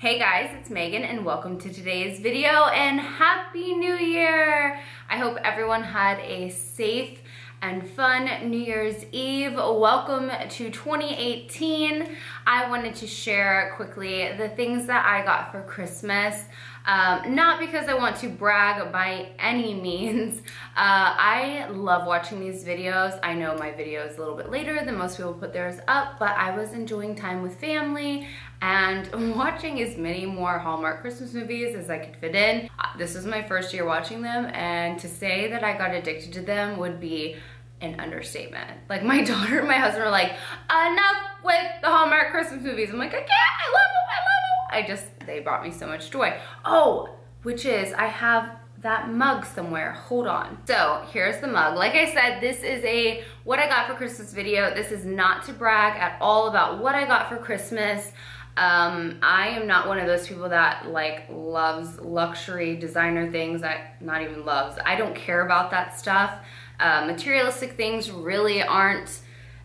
Hey guys, it's Megan and welcome to today's video and Happy New Year! I hope everyone had a safe and fun New Year's Eve. Welcome to 2018. I wanted to share quickly the things that I got for Christmas. Um, not because I want to brag by any means. Uh, I love watching these videos. I know my video is a little bit later than most people put theirs up, but I was enjoying time with family and watching as many more Hallmark Christmas movies as I could fit in. Uh, this is my first year watching them and to say that I got addicted to them would be an understatement. Like my daughter and my husband were like, enough with the Hallmark Christmas movies. I'm like, I can't, I love them, I love them. I just, they brought me so much joy. Oh, which is I have that mug somewhere. Hold on. So here's the mug. Like I said, this is a what I got for Christmas video. This is not to brag at all about what I got for Christmas. Um, I am not one of those people that like loves luxury designer things I not even loves. I don't care about that stuff. Uh, materialistic things really aren't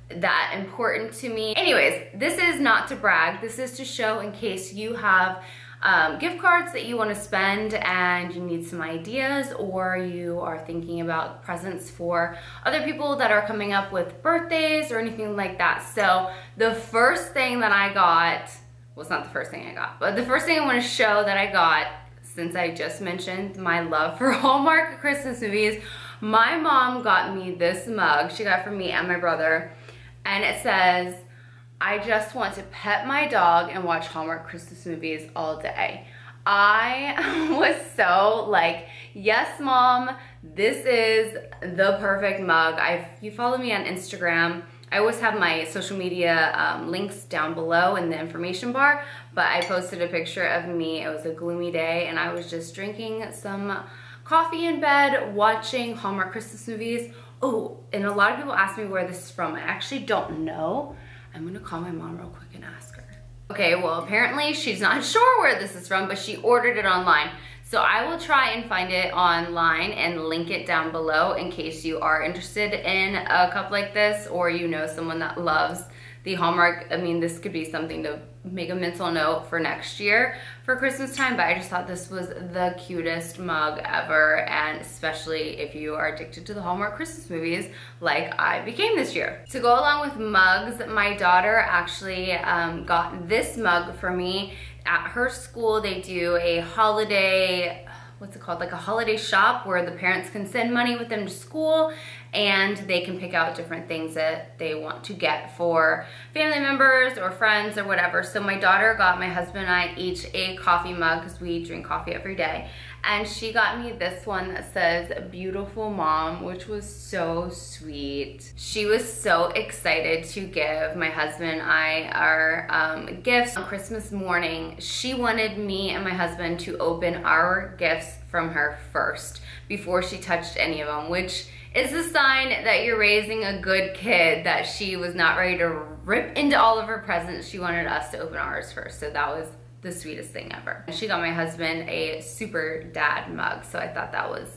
that important to me. Anyways, this is not to brag. This is to show in case you have um, gift cards that you want to spend and you need some ideas or you are thinking about presents for other people that are coming up with birthdays or anything like that. So the first thing that I got well, it's not the first thing I got, but the first thing I want to show that I got, since I just mentioned my love for Hallmark Christmas movies, my mom got me this mug. She got from me and my brother, and it says, I just want to pet my dog and watch Hallmark Christmas movies all day. I was so like, yes, mom, this is the perfect mug. I, you follow me on Instagram, I always have my social media um, links down below in the information bar, but I posted a picture of me. It was a gloomy day and I was just drinking some coffee in bed, watching Hallmark Christmas movies. Oh, and a lot of people ask me where this is from. I actually don't know. I'm gonna call my mom real quick and ask her. Okay, well apparently she's not sure where this is from, but she ordered it online. So I will try and find it online and link it down below in case you are interested in a cup like this or you know someone that loves the Hallmark. I mean, this could be something to make a mental note for next year for Christmas time, but I just thought this was the cutest mug ever, and especially if you are addicted to the Hallmark Christmas movies like I became this year. To go along with mugs, my daughter actually um, got this mug for me at her school, they do a holiday, what's it called, like a holiday shop where the parents can send money with them to school and they can pick out different things that they want to get for family members or friends or whatever. So my daughter got my husband and I each a coffee mug because we drink coffee every day. And she got me this one that says beautiful mom, which was so sweet. She was so excited to give my husband and I our um, gifts on Christmas morning. She wanted me and my husband to open our gifts from her first before she touched any of them, which is a sign that you're raising a good kid, that she was not ready to rip into all of her presents. She wanted us to open ours first. So that was the sweetest thing ever. She got my husband a super dad mug. So I thought that was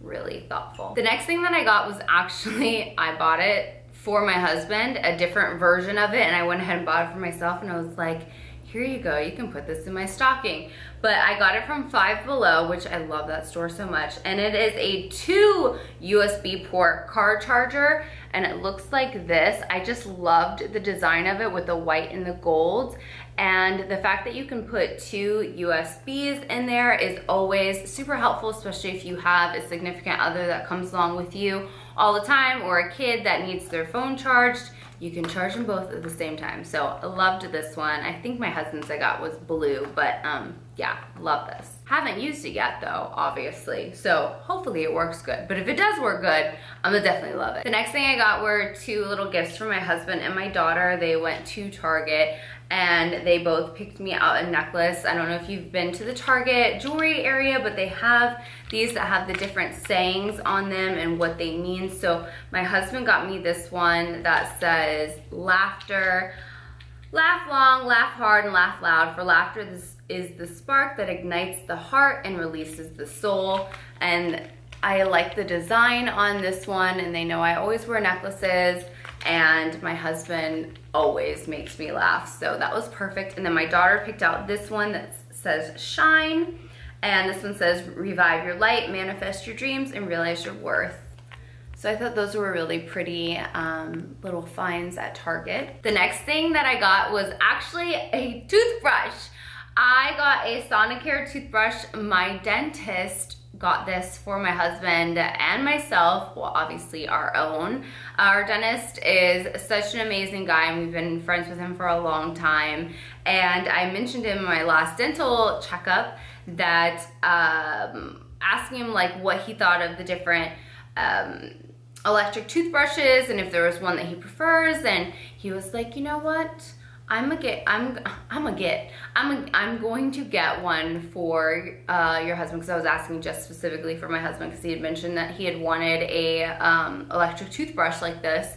really thoughtful. The next thing that I got was actually, I bought it for my husband, a different version of it. And I went ahead and bought it for myself. And I was like, here you go, you can put this in my stocking. But I got it from Five Below, which I love that store so much. And it is a two USB port car charger and it looks like this. I just loved the design of it with the white and the gold. And the fact that you can put two USBs in there is always super helpful, especially if you have a significant other that comes along with you all the time or a kid that needs their phone charged you can charge them both at the same time. So I loved this one. I think my husband's I got was blue, but um, yeah, love this. Haven't used it yet though, obviously. So hopefully it works good. But if it does work good, I'm gonna definitely love it. The next thing I got were two little gifts for my husband and my daughter. They went to Target and they both picked me out a necklace. I don't know if you've been to the Target jewelry area, but they have these that have the different sayings on them and what they mean. So my husband got me this one that says laughter, laugh long, laugh hard, and laugh loud. For laughter this is the spark that ignites the heart and releases the soul. And I like the design on this one and they know I always wear necklaces and my husband always makes me laugh. So that was perfect. And then my daughter picked out this one that says shine. And this one says revive your light, manifest your dreams, and realize your worth. So I thought those were really pretty um, little finds at Target. The next thing that I got was actually a toothbrush. I got a Sonicare toothbrush. My dentist got this for my husband and myself, well, obviously our own. Our dentist is such an amazing guy and we've been friends with him for a long time. And I mentioned him in my last dental checkup that um, asking him like what he thought of the different um, electric toothbrushes and if there was one that he prefers and he was like, you know what? I'm a get. I'm. I'm a get. I'm. A, I'm going to get one for uh, your husband because I was asking just specifically for my husband because he had mentioned that he had wanted a um, electric toothbrush like this,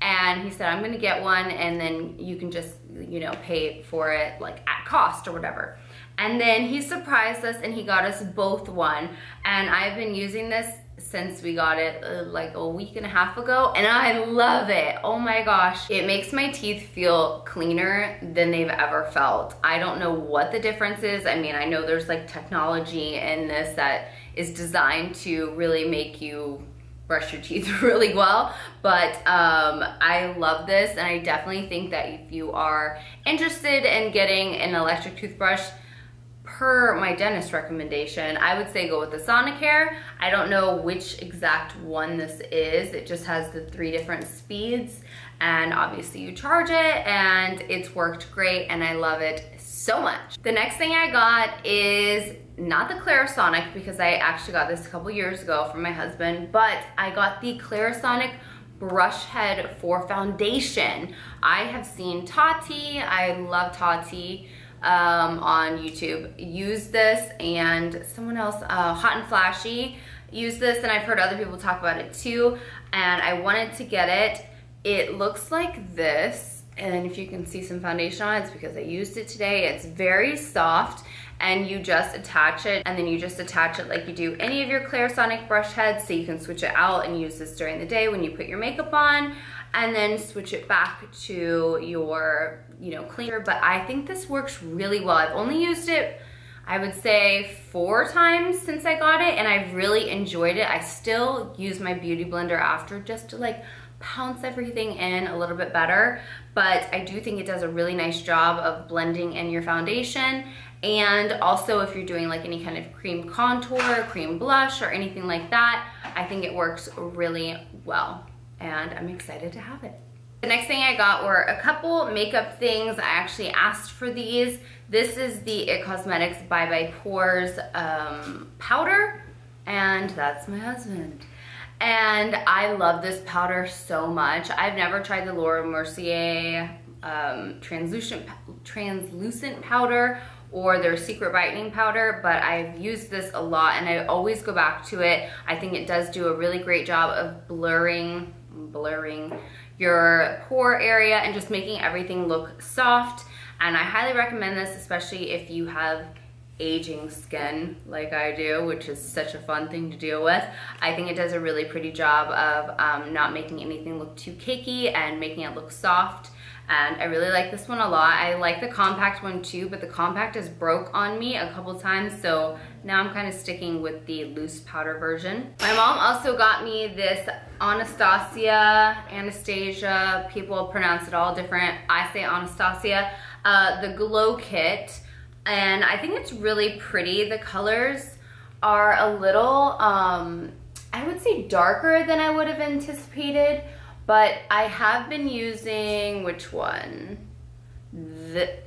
and he said I'm going to get one and then you can just you know pay for it like at cost or whatever. And then he surprised us and he got us both one, and I've been using this since we got it uh, like a week and a half ago and I love it. Oh my gosh. It makes my teeth feel cleaner than they've ever felt. I don't know what the difference is. I mean, I know there's like technology in this that is designed to really make you brush your teeth really well but um, I love this and I definitely think that if you are interested in getting an electric toothbrush per my dentist recommendation, I would say go with the Sonicare. I don't know which exact one this is. It just has the three different speeds and obviously you charge it and it's worked great and I love it so much. The next thing I got is not the Clarisonic because I actually got this a couple years ago from my husband, but I got the Clarisonic brush head for foundation. I have seen Tati, I love Tati um, on YouTube use this and someone else, uh, Hot and Flashy, use this and I've heard other people talk about it too and I wanted to get it. It looks like this and if you can see some foundation on it, it's because I used it today. It's very soft and you just attach it and then you just attach it like you do any of your Clarisonic brush heads so you can switch it out and use this during the day when you put your makeup on and then switch it back to your, you know, cleaner. But I think this works really well. I've only used it, I would say four times since I got it and I've really enjoyed it. I still use my Beauty Blender after just to like pounce everything in a little bit better, but I do think it does a really nice job of blending in your foundation. And also if you're doing like any kind of cream contour, cream blush, or anything like that, I think it works really well and I'm excited to have it. The next thing I got were a couple makeup things. I actually asked for these. This is the IT Cosmetics Bye Bye Pores um, powder, and that's my husband. And I love this powder so much. I've never tried the Laura Mercier um, translucent, translucent powder or their secret brightening powder, but I've used this a lot and I always go back to it. I think it does do a really great job of blurring blurring your pore area and just making everything look soft. And I highly recommend this, especially if you have aging skin like I do, which is such a fun thing to deal with. I think it does a really pretty job of um, not making anything look too cakey and making it look soft and I really like this one a lot. I like the compact one too, but the compact has broke on me a couple times, so now I'm kind of sticking with the loose powder version. My mom also got me this Anastasia, Anastasia, people pronounce it all different. I say Anastasia, uh, the Glow Kit, and I think it's really pretty. The colors are a little, um, I would say darker than I would have anticipated, but I have been using, which one? The,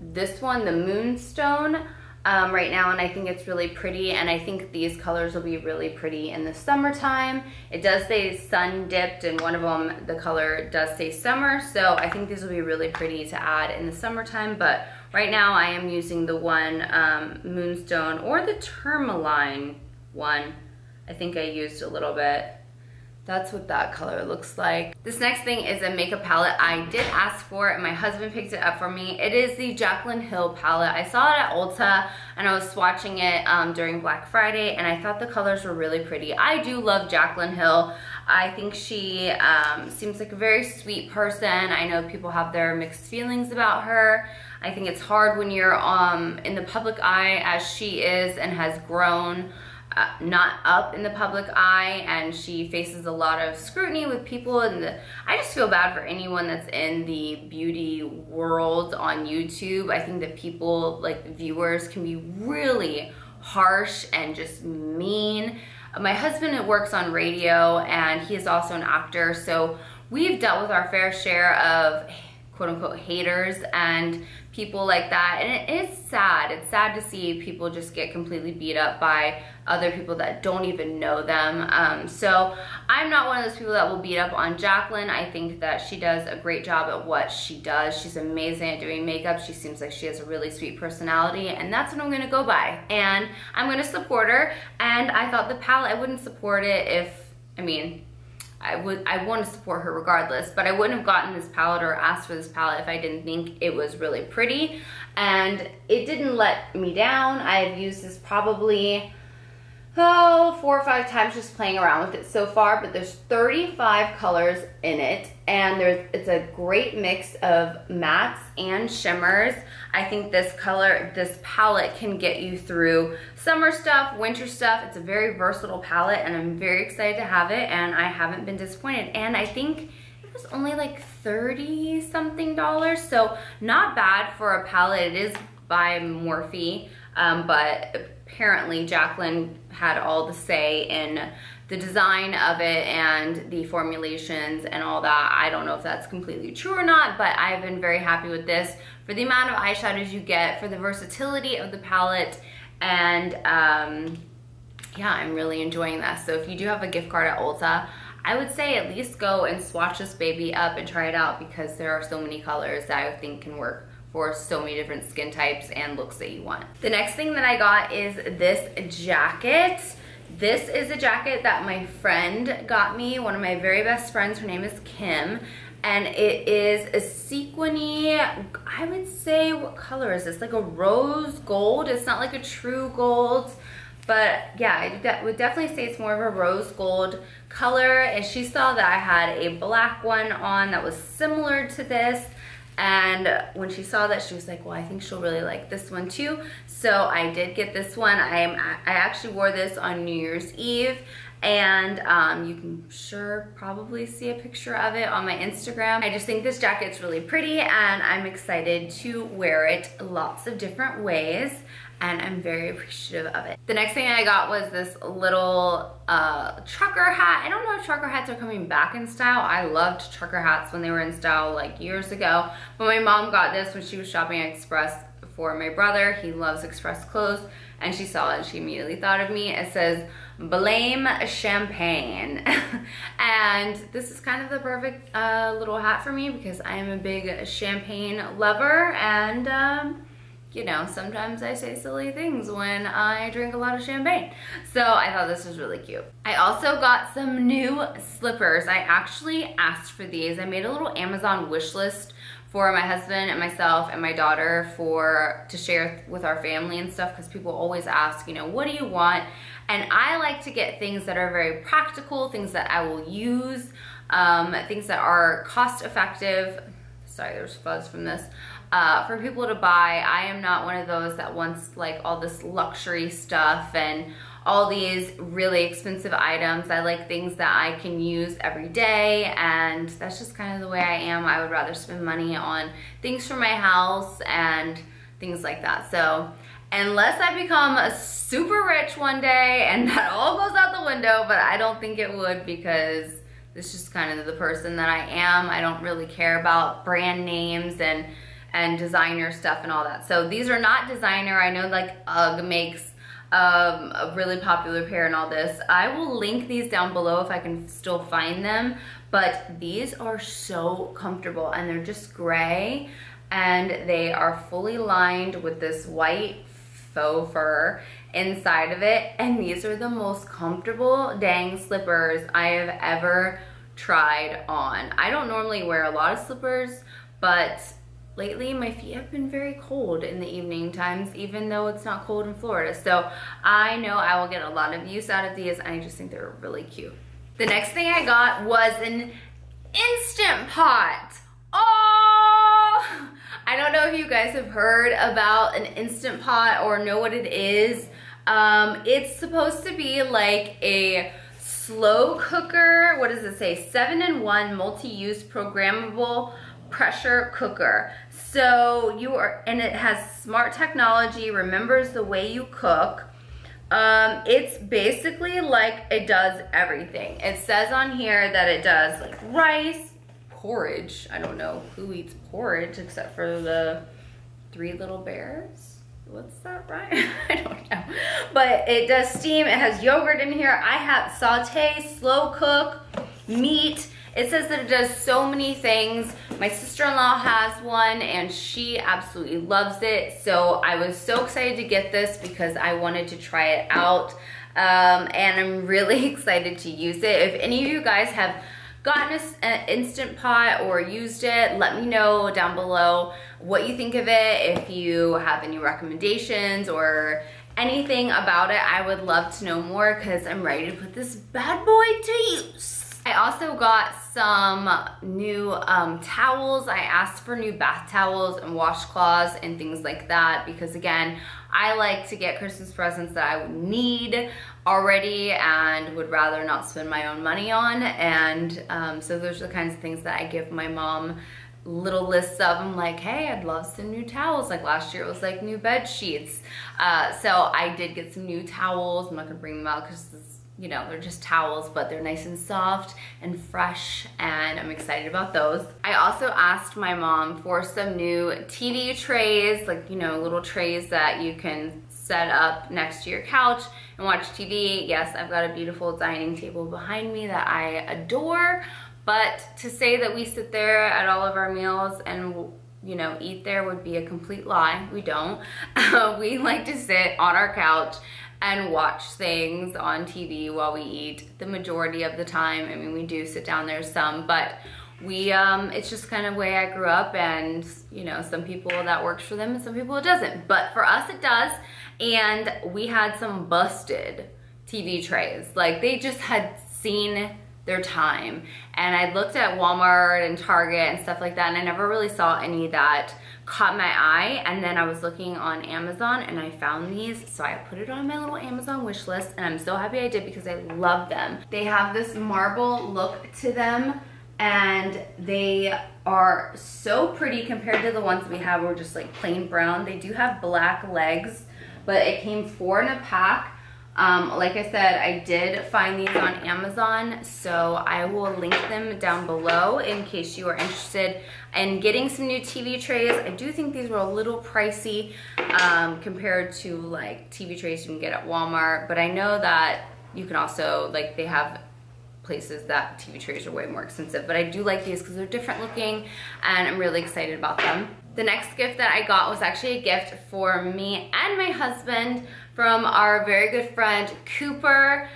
this one, the Moonstone, um, right now and I think it's really pretty and I think these colors will be really pretty in the summertime. It does say sun dipped and one of them, the color does say summer, so I think these will be really pretty to add in the summertime, but right now I am using the one um, Moonstone or the Tourmaline one. I think I used a little bit that's what that color looks like. This next thing is a makeup palette I did ask for and my husband picked it up for me. It is the Jaclyn Hill palette. I saw it at Ulta and I was swatching it um, during Black Friday and I thought the colors were really pretty. I do love Jaclyn Hill. I think she um, seems like a very sweet person. I know people have their mixed feelings about her. I think it's hard when you're um, in the public eye as she is and has grown uh, not up in the public eye and she faces a lot of scrutiny with people and the, I just feel bad for anyone that's in the beauty world on YouTube. I think that people like viewers can be really harsh and just mean. My husband works on radio and he is also an actor so we've dealt with our fair share of quote unquote haters and people like that. And it is sad. It's sad to see people just get completely beat up by other people that don't even know them. Um, so I'm not one of those people that will beat up on Jaclyn. I think that she does a great job at what she does. She's amazing at doing makeup. She seems like she has a really sweet personality and that's what I'm gonna go by. And I'm gonna support her. And I thought the palette, I wouldn't support it if, I mean, I would I want to support her regardless, but I wouldn't have gotten this palette or asked for this palette if I didn't think it was really pretty. And it didn't let me down. I have used this probably oh, four or five times just playing around with it so far, but there's 35 colors in it, and there's it's a great mix of mattes and shimmers. I think this color, this palette can get you through summer stuff, winter stuff. It's a very versatile palette, and I'm very excited to have it, and I haven't been disappointed. And I think it was only like 30 something dollars, so not bad for a palette. It is by Morphe, um, but apparently Jaclyn had all the say in the design of it and the formulations and all that. I don't know if that's completely true or not, but I've been very happy with this for the amount of eyeshadows you get, for the versatility of the palette, and um, yeah, I'm really enjoying this. So if you do have a gift card at Ulta, I would say at least go and swatch this baby up and try it out because there are so many colors that I think can work for so many different skin types and looks that you want. The next thing that I got is this jacket. This is a jacket that my friend got me, one of my very best friends, her name is Kim, and it is a sequiny, I would say, what color is this? Like a rose gold. It's not like a true gold, but yeah, I would definitely say it's more of a rose gold color. And she saw that I had a black one on that was similar to this. And when she saw that, she was like, well, I think she'll really like this one too. So I did get this one. I, am, I actually wore this on New Year's Eve and um, you can sure probably see a picture of it on my Instagram. I just think this jacket's really pretty and I'm excited to wear it lots of different ways and I'm very appreciative of it. The next thing I got was this little uh, trucker hat. I don't know if trucker hats are coming back in style. I loved trucker hats when they were in style like years ago. But my mom got this when she was shopping at Express for my brother. He loves Express clothes and she saw it. She immediately thought of me. It says, blame champagne. and this is kind of the perfect uh, little hat for me because I am a big champagne lover and um, you know, sometimes I say silly things when I drink a lot of champagne. So I thought this was really cute. I also got some new slippers. I actually asked for these. I made a little Amazon wish list for my husband and myself and my daughter for to share with our family and stuff because people always ask, you know, what do you want? And I like to get things that are very practical, things that I will use, um, things that are cost effective. Sorry, there's fuzz from this uh, for people to buy. I am not one of those that wants like all this luxury stuff and all these really expensive items. I like things that I can use every day and that's just kind of the way I am. I would rather spend money on things for my house and things like that. So unless I become a super rich one day and that all goes out the window, but I don't think it would because this is just kind of the person that I am. I don't really care about brand names and and designer stuff and all that. So these are not designer. I know like UGG makes um, a really popular pair and all this. I will link these down below if I can still find them, but these are so comfortable and they're just gray and they are fully lined with this white faux fur inside of it. And these are the most comfortable dang slippers I have ever tried on. I don't normally wear a lot of slippers, but lately my feet have been very cold in the evening times, even though it's not cold in Florida. So I know I will get a lot of use out of these. I just think they're really cute. The next thing I got was an Instant Pot. Oh! I don't know if you guys have heard about an Instant Pot or know what it is. Um, it's supposed to be like a slow cooker. What does it say? Seven in one multi-use programmable pressure cooker. So you are, and it has smart technology, remembers the way you cook. Um, it's basically like it does everything. It says on here that it does like rice, porridge. I don't know who eats porridge except for the three little bears. What's that right? I don't know. But it does steam. It has yogurt in here. I have saute, slow cook, meat. It says that it does so many things. My sister-in-law has one and she absolutely loves it. So I was so excited to get this because I wanted to try it out. Um, and I'm really excited to use it. If any of you guys have gotten an Instant Pot or used it, let me know down below what you think of it. If you have any recommendations or anything about it, I would love to know more because I'm ready to put this bad boy to use. I also got some new um, towels. I asked for new bath towels and washcloths and things like that because again, I like to get Christmas presents that I would need already and would rather not spend my own money on. And um, so those are the kinds of things that I give my mom little lists of them like hey i'd love some new towels like last year it was like new bed sheets uh, so i did get some new towels i'm not gonna bring them out because you know, they're just towels, but they're nice and soft and fresh, and I'm excited about those. I also asked my mom for some new TV trays, like, you know, little trays that you can set up next to your couch and watch TV. Yes, I've got a beautiful dining table behind me that I adore, but to say that we sit there at all of our meals and you know, eat there would be a complete lie. We don't. we like to sit on our couch and watch things on TV while we eat the majority of the time. I mean, we do sit down there some, but we, um, it's just kind of the way I grew up and, you know, some people that works for them and some people it doesn't. But for us, it does. And we had some busted TV trays. Like they just had seen their time. And I looked at Walmart and Target and stuff like that and I never really saw any that caught my eye and then I was looking on Amazon and I found these so I put it on my little Amazon wish list and I'm so happy I did because I love them. They have this marble look to them and they are so pretty compared to the ones we have were just like plain brown. They do have black legs but it came four in a pack um, like I said, I did find these on Amazon, so I will link them down below in case you are interested in getting some new TV trays. I do think these were a little pricey um, compared to like TV trays you can get at Walmart, but I know that you can also, like they have places that TV trays are way more expensive, but I do like these because they're different looking and I'm really excited about them. The next gift that I got was actually a gift for me and my husband from our very good friend Cooper.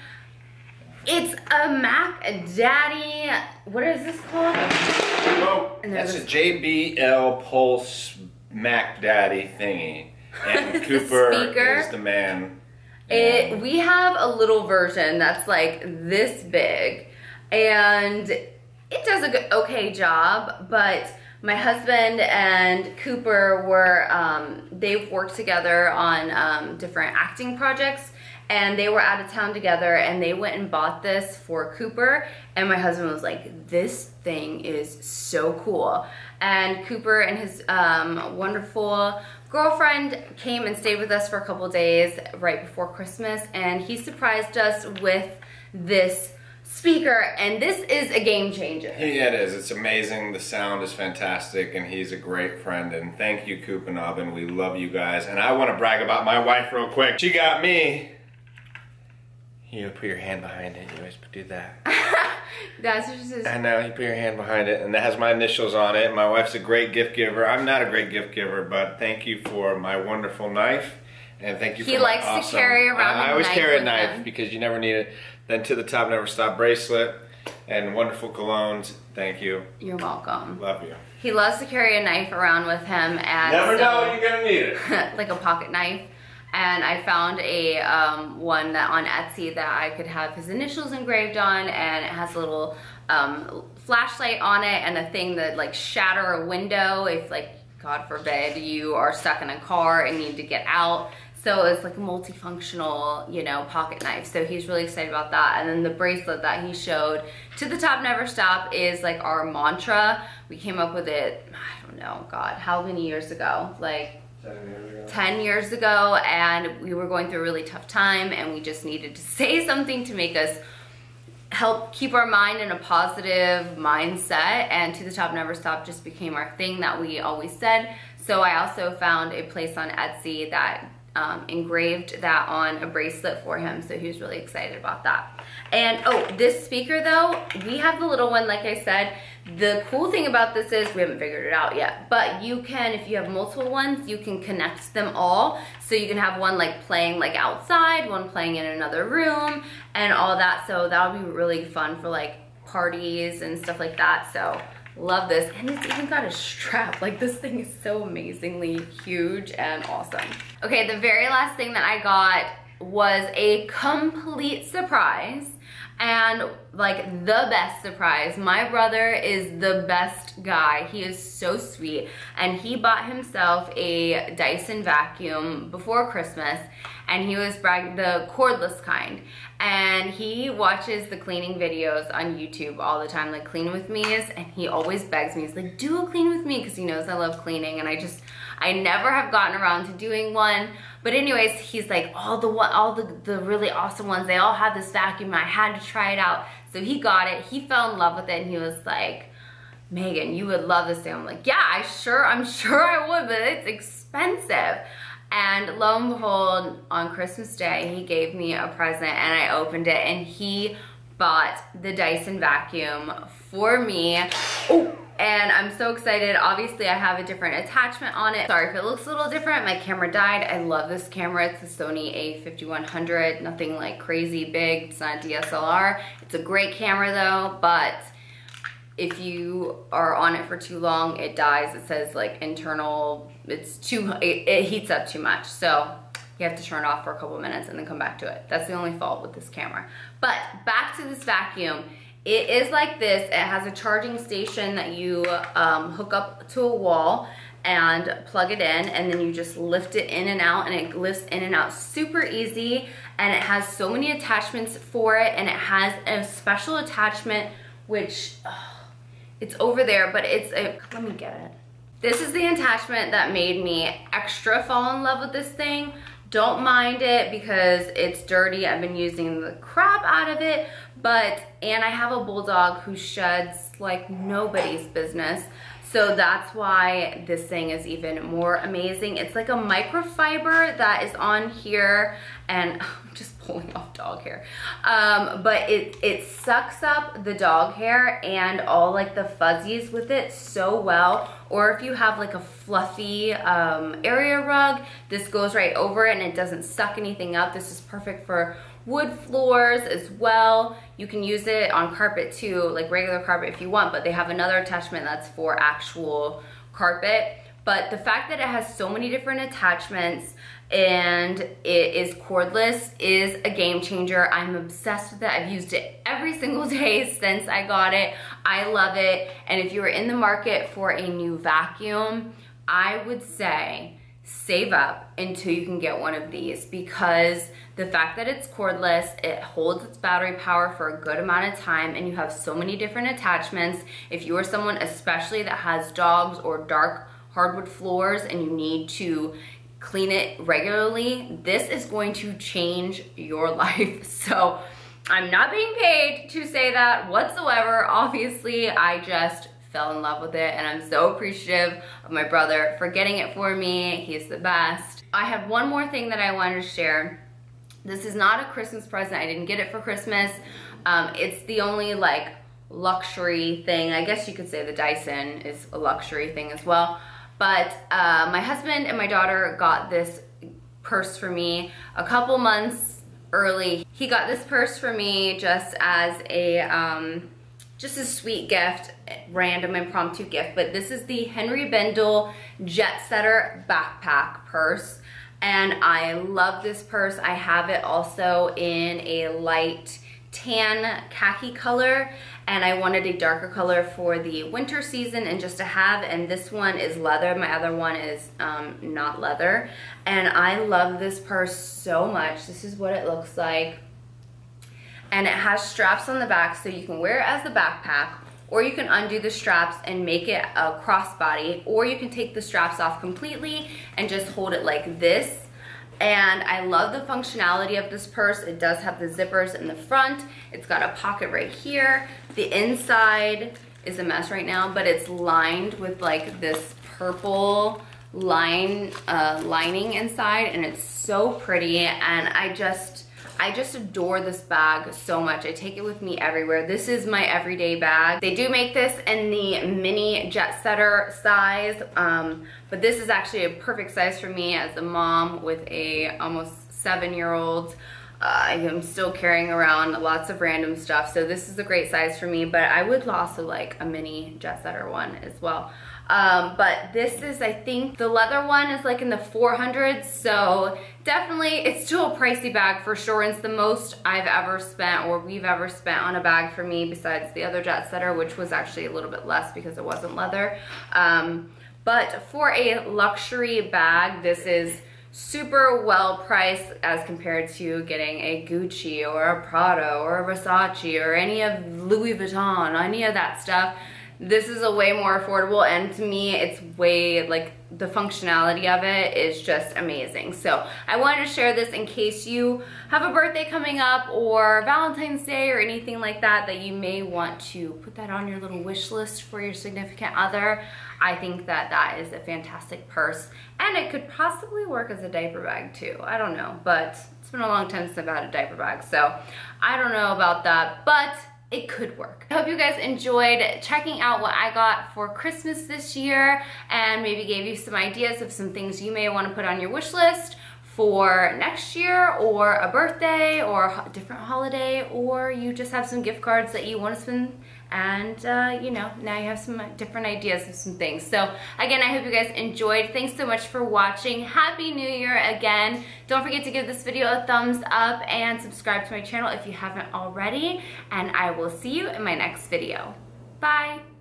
It's a Mac Daddy, what is this called? Oh, that's a JBL Pulse Mac Daddy thingy. And Cooper is the man. It, we have a little version that's like this big. And it does a good, okay job, but my husband and Cooper were, um, they've worked together on um, different acting projects and they were out of town together and they went and bought this for Cooper and my husband was like, this thing is so cool. And Cooper and his um, wonderful girlfriend came and stayed with us for a couple days right before Christmas and he surprised us with this speaker and this is a game changer. Yeah, it is. It's amazing. The sound is fantastic and he's a great friend and thank you Coop and. We love you guys and I want to brag about my wife real quick. She got me you put your hand behind it. You always do that. That's just. I know. You put your hand behind it, and it has my initials on it. My wife's a great gift giver. I'm not a great gift giver, but thank you for my wonderful knife And thank you He for likes to carry around I always carry a knife him. because you never need it. Then to the top, never stop bracelet and wonderful colognes. Thank you. You're welcome. Love you. He loves to carry a knife around with him and Never know when you're gonna need it. like a pocket knife. And I found a um, one that on Etsy that I could have his initials engraved on, and it has a little um, flashlight on it and a thing that like shatter a window if like God forbid you are stuck in a car and need to get out. So it's like a multifunctional, you know, pocket knife. So he's really excited about that. And then the bracelet that he showed, to the top, never stop, is like our mantra. We came up with it, I don't know, God, how many years ago? Like 10 years ago and we were going through a really tough time and we just needed to say something to make us help keep our mind in a positive mindset and to the top never stop just became our thing that we always said. So i also found a place on etsy that um, engraved that on a bracelet for him so he was really excited about that and oh this speaker though we have the little one like i said the cool thing about this is we haven't figured it out yet, but you can, if you have multiple ones, you can connect them all. So you can have one like playing like outside, one playing in another room and all that. So that'll be really fun for like parties and stuff like that. So love this. And it's even got a strap. Like this thing is so amazingly huge and awesome. Okay, the very last thing that I got was a complete surprise and like the best surprise my brother is the best guy. He is so sweet. And he bought himself a dyson vacuum before christmas and he was bragging the cordless kind. And he watches the cleaning videos on youtube all the time like clean with me's and he always begs me. He's like do a clean with me because he knows i love cleaning and i just i never have gotten around to doing one but anyways, he's like, all the all the, the really awesome ones, they all have this vacuum. I had to try it out. So he got it. He fell in love with it and he was like, Megan, you would love this thing. I'm like, yeah, I sure, I'm sure I would, but it's expensive. And lo and behold, on Christmas Day, he gave me a present and I opened it and he bought the Dyson vacuum for me. Oh, and I'm so excited. Obviously, I have a different attachment on it. Sorry if it looks a little different. My camera died. I love this camera. It's the Sony a5100. Nothing like crazy big. It's not a DSLR. It's a great camera though, but if you are on it for too long, it dies. It says like internal, it's too, it, it heats up too much. So you have to turn it off for a couple minutes and then come back to it. That's the only fault with this camera. But back to this vacuum. It is like this. It has a charging station that you um, hook up to a wall and plug it in and then you just lift it in and out and it lifts in and out super easy and it has so many attachments for it and it has a special attachment which oh, it's over there but it's a let me get it this is the attachment that made me extra fall in love with this thing don't mind it because it's dirty. I've been using the crap out of it, but, and I have a bulldog who sheds like nobody's business. So that's why this thing is even more amazing. It's like a microfiber that is on here and just pulling off dog hair. Um, but it, it sucks up the dog hair and all like the fuzzies with it so well. Or if you have like a fluffy um, area rug, this goes right over it and it doesn't suck anything up. This is perfect for wood floors as well. You can use it on carpet too, like regular carpet if you want, but they have another attachment that's for actual carpet. But the fact that it has so many different attachments and it is cordless is a game changer. I'm obsessed with it. I've used it every single day since I got it. I love it. And if you're in the market for a new vacuum, I would say save up until you can get one of these because the fact that it's cordless, it holds its battery power for a good amount of time and you have so many different attachments. If you are someone especially that has dogs or dark hardwood floors and you need to clean it regularly, this is going to change your life. So I'm not being paid to say that whatsoever. Obviously, I just fell in love with it and I'm so appreciative of my brother for getting it for me. He's the best. I have one more thing that I wanted to share. This is not a Christmas present. I didn't get it for Christmas. Um, it's the only like luxury thing. I guess you could say the Dyson is a luxury thing as well. But uh, my husband and my daughter got this purse for me a couple months early. He got this purse for me just as a, um, just a sweet gift, random impromptu gift, but this is the Henri Bendel Jet Setter backpack purse. And I love this purse. I have it also in a light tan khaki color and I wanted a darker color for the winter season and just to have and this one is leather. My other one is um, not leather. And I love this purse so much. This is what it looks like. And it has straps on the back so you can wear it as the backpack or you can undo the straps and make it a crossbody or you can take the straps off completely and just hold it like this and I love the functionality of this purse. It does have the zippers in the front. It's got a pocket right here. The inside is a mess right now, but it's lined with like this purple line uh, lining inside and it's so pretty and I just I just adore this bag so much. I take it with me everywhere. This is my everyday bag. They do make this in the mini jet setter size, um, but this is actually a perfect size for me as a mom with a almost seven year old. Uh, I am still carrying around lots of random stuff, so this is a great size for me, but I would also like a mini jet setter one as well. Um, but this is, I think, the leather one is like in the 400s, so definitely it's still a pricey bag for sure. It's the most I've ever spent or we've ever spent on a bag for me besides the other Jet Setter, which was actually a little bit less because it wasn't leather. Um, but for a luxury bag, this is super well priced as compared to getting a Gucci or a Prada or a Versace or any of Louis Vuitton, any of that stuff this is a way more affordable and to me it's way like the functionality of it is just amazing. So I wanted to share this in case you have a birthday coming up or Valentine's Day or anything like that that you may want to put that on your little wish list for your significant other. I think that that is a fantastic purse and it could possibly work as a diaper bag too. I don't know but it's been a long time since I've had a diaper bag so I don't know about that. But it could work. I hope you guys enjoyed checking out what I got for Christmas this year and maybe gave you some ideas of some things you may want to put on your wish list for next year or a birthday or a different holiday or you just have some gift cards that you want to spend and uh, you know now you have some different ideas of some things. So again I hope you guys enjoyed. Thanks so much for watching. Happy new year again. Don't forget to give this video a thumbs up and subscribe to my channel if you haven't already. And I will see you in my next video. Bye